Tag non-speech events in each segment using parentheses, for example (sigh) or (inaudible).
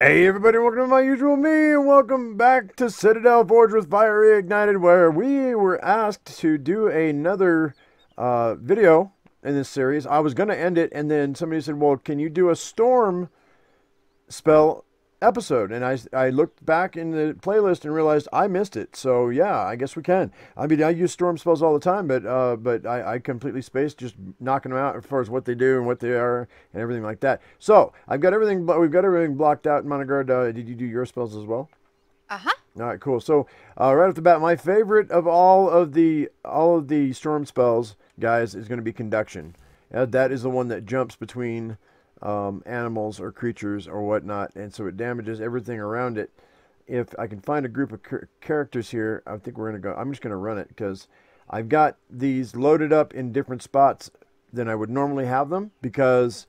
Hey everybody, welcome to my usual me, and welcome back to Citadel Forged with Fire Reignited, where we were asked to do another uh, video in this series. I was going to end it, and then somebody said, well, can you do a storm spell episode and I, I looked back in the playlist and realized I missed it. So yeah, I guess we can. I mean, I use storm spells all the time, but uh, but I, I completely spaced just knocking them out as far as what they do and what they are and everything like that. So I've got everything, but we've got everything blocked out in Monoguard. Uh, did you do your spells as well? Uh huh. All right, cool. So uh, right off the bat, my favorite of all of the all of the storm spells, guys, is going to be conduction. Uh, that is the one that jumps between um, animals or creatures or whatnot, and so it damages everything around it. If I can find a group of characters here, I think we're going to go. I'm just going to run it because I've got these loaded up in different spots than I would normally have them because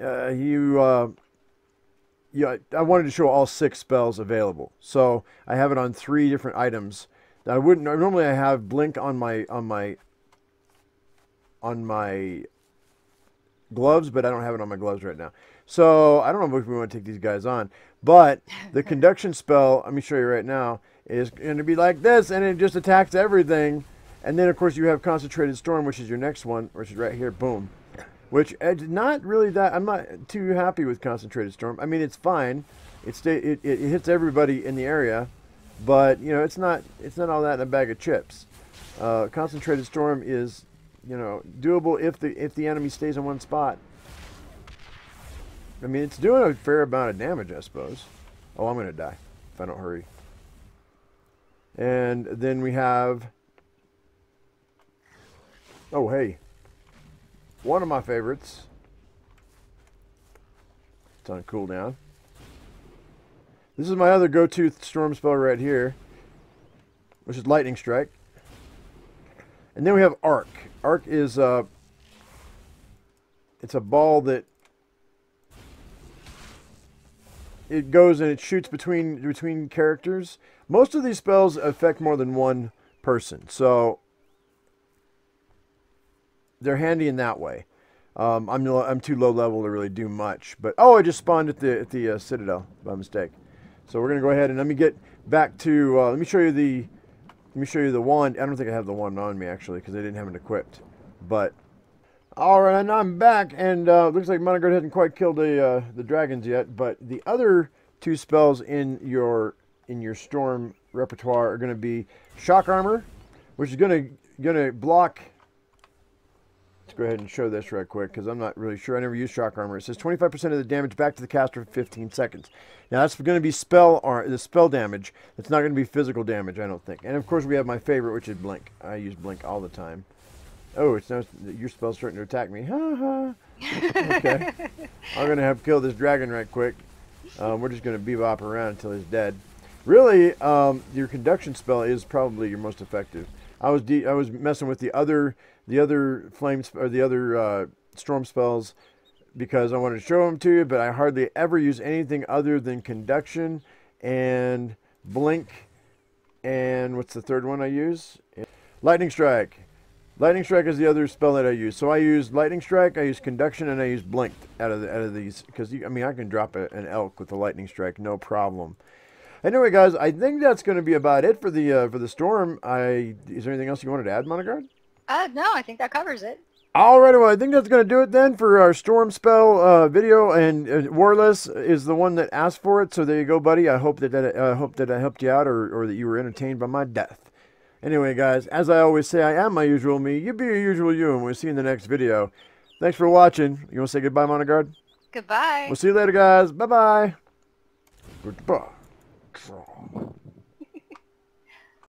uh, you. Uh, yeah, I wanted to show all six spells available, so I have it on three different items. I wouldn't normally. I have blink on my on my on my gloves, but I don't have it on my gloves right now. So I don't know if we want to take these guys on. But (laughs) the conduction spell, let me show you right now, is going to be like this, and it just attacks everything. And then, of course, you have Concentrated Storm, which is your next one, which is right here. Boom. Which is not really that. I'm not too happy with Concentrated Storm. I mean, it's fine. It, stay, it, it, it hits everybody in the area, but you know, it's not it's not all that in a bag of chips. Uh, Concentrated Storm is you know, doable if the if the enemy stays in one spot. I mean, it's doing a fair amount of damage, I suppose. Oh, I'm going to die if I don't hurry. And then we have... Oh, hey. One of my favorites. It's on cooldown. This is my other go-to storm spell right here, which is Lightning Strike. And then we have Arc. Arc is a it's a ball that it goes and it shoots between between characters. Most of these spells affect more than one person, so they're handy in that way. Um, I'm I'm too low level to really do much, but oh, I just spawned at the at the uh, Citadel by mistake. So we're gonna go ahead and let me get back to uh, let me show you the let me show you the wand. I don't think I have the wand on me, actually, because I didn't have it equipped. But, alright, I'm back, and uh, looks like Monoguard hasn't quite killed the, uh, the dragons yet, but the other two spells in your in your storm repertoire are going to be shock armor, which is going to going to block Let's go ahead and show this right quick because I'm not really sure. I never used shock armor. It says 25% of the damage back to the caster for 15 seconds. Now that's going to be spell or the spell damage. It's not going to be physical damage, I don't think. And of course we have my favorite, which is blink. I use blink all the time. Oh, it's now your spell's starting to attack me. Ha (laughs) ha. okay. I'm going to have to kill this dragon right quick. Um, we're just going to bebop around until he's dead. Really, um, your conduction spell is probably your most effective. I was I was messing with the other the other flames or the other uh, storm spells because I wanted to show them to you, but I hardly ever use anything other than conduction and blink and what's the third one I use? Lightning strike. Lightning strike is the other spell that I use. So I use lightning strike, I use conduction, and I use blink out of the, out of these because I mean I can drop a, an elk with a lightning strike, no problem. Anyway, guys, I think that's going to be about it for the uh, for the storm. I is there anything else you wanted to add, Monoguard? Uh, no, I think that covers it. Alright, well, I think that's going to do it then for our Storm Spell uh, video, and uh, Warless is the one that asked for it, so there you go, buddy. I hope that, that uh, hope that I helped you out, or, or that you were entertained by my death. Anyway, guys, as I always say, I am my usual me. You be your usual you, and we'll see you in the next video. Thanks for watching. You want to say goodbye, Monoguard? Goodbye. We'll see you later, guys. Bye-bye. Goodbye. Draw.